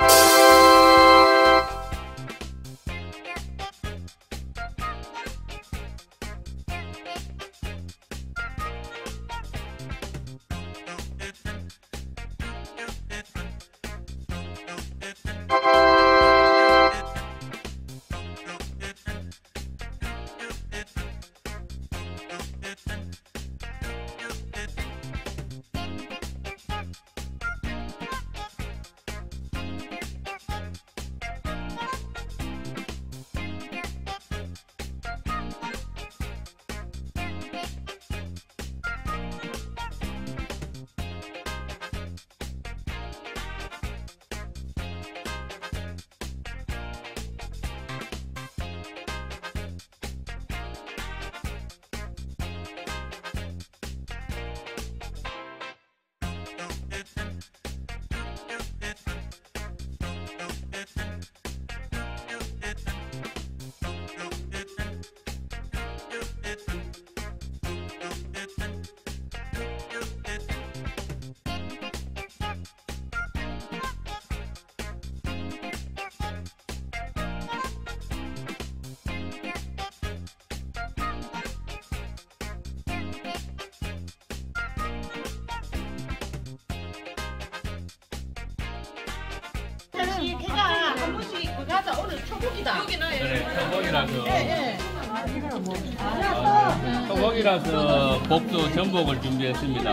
you 가자 오늘 초복이다. 그래, 토목이라서 예. 토목이라서 복도 전복을 준비했습니다.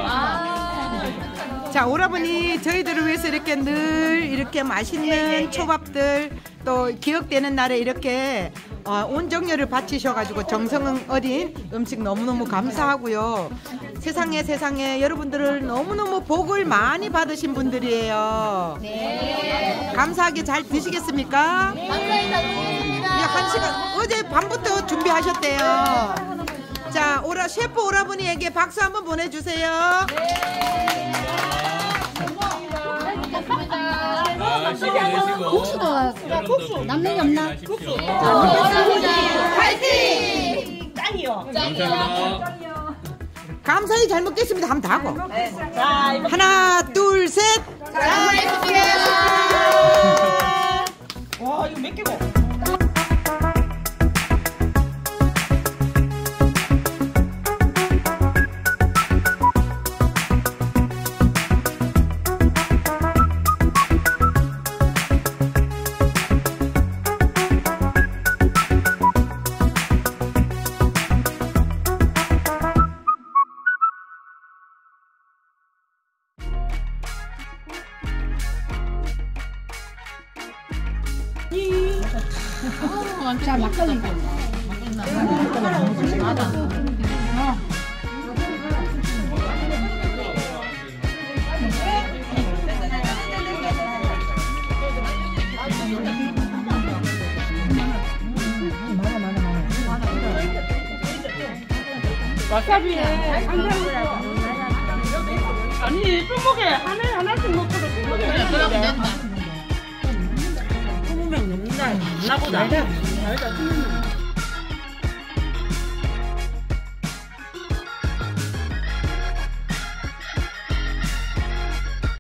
자, 오라버니 저희들을 위해서 이렇게 늘 이렇게 맛있는 초밥들 또 기억되는 날에 이렇게 어, 온 정열을 바치셔가지고 정성 어린 음식 너무너무 감사하고요. 세상에 세상에 여러분들을 너무너무 복을 많이 받으신 분들이에요. 감사하게 잘 드시겠습니까? 네. 한 시간 어제 밤부터 준비하셨대요. 자, 오라 셰프 오라버니에게 박수 한번 보내주세요. 맛있게 드시고 국수도 여러분도 남는 게 없나? 국수 파이팅! 짱이요. 감사합니다. 감사히 잘 먹겠습니다. 한번 다 하고. 하나, 둘, 셋. 와 이거 몇 개고? 자, 막걸리. 와사비에 아니 뚜목에 하나에 하나씩 먹고도 뚜목에 그러면 된다. 20명 넘는다. 나보다. 来点